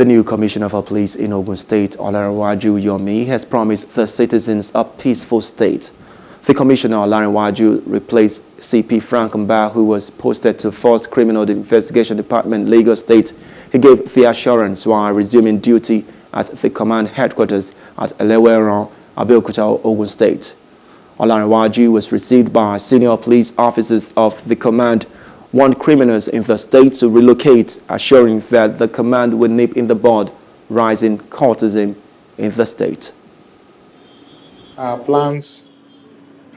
The new Commissioner for Police in Ogun State, Olarenwaju Yomi, has promised the citizens a peaceful state. The Commissioner Olarenwaju replaced CP Frank Mba, who was posted to Force Criminal Investigation Department, Lagos State. He gave the assurance while resuming duty at the command headquarters at Eleweran, Abeokuta, Ogun State. Olarenwaju was received by senior police officers of the command warned criminals in the state to relocate, assuring that the command would nip in the bud rising cultism in the state. Our plans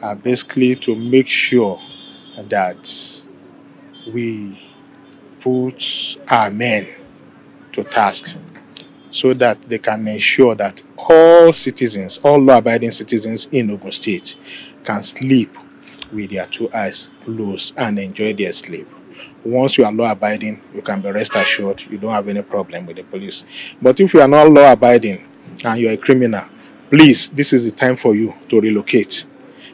are basically to make sure that we put our men to task so that they can ensure that all citizens, all law-abiding citizens in Ogun State can sleep with their two eyes closed and enjoy their sleep. Once you are law abiding, you can be rest assured you don't have any problem with the police. But if you are not law abiding and you're a criminal, please, this is the time for you to relocate.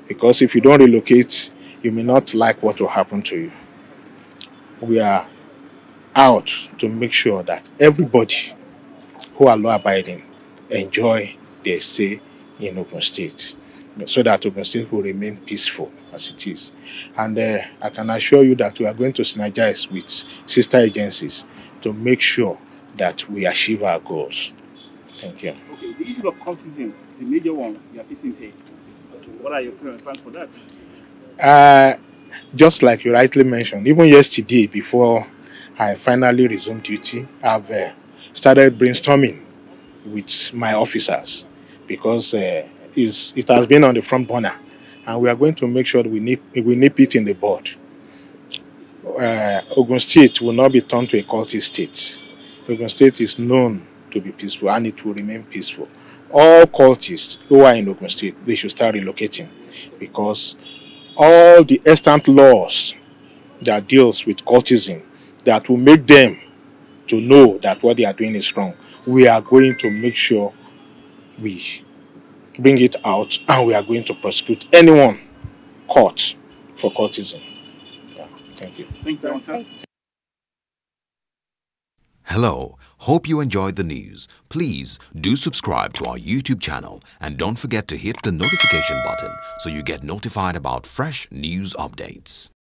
Because if you don't relocate, you may not like what will happen to you. We are out to make sure that everybody who are law abiding enjoy their stay in Ogun State so that Ogun State will remain peaceful as it is. And uh, I can assure you that we are going to synergize with sister agencies to make sure that we achieve our goals. Thank you. Okay, the issue of cultism is a major one we are facing here. What are your plans for that? Uh, just like you rightly mentioned, even yesterday before I finally resumed duty, I've uh, started brainstorming with my officers because uh, it has been on the front burner and we are going to make sure we nip, we nip it in the bud. Uh, Ogun State will not be turned to a cultist state. Ogun State is known to be peaceful and it will remain peaceful. All cultists who are in Ogun State, they should start relocating because all the extant laws that deals with cultism that will make them to know that what they are doing is wrong, we are going to make sure we bring it out and we are going to prosecute anyone caught for cultism. Yeah, thank you. Thank you, sir. Hello, hope you enjoyed the news. Please do subscribe to our YouTube channel and don't forget to hit the notification button so you get notified about fresh news updates.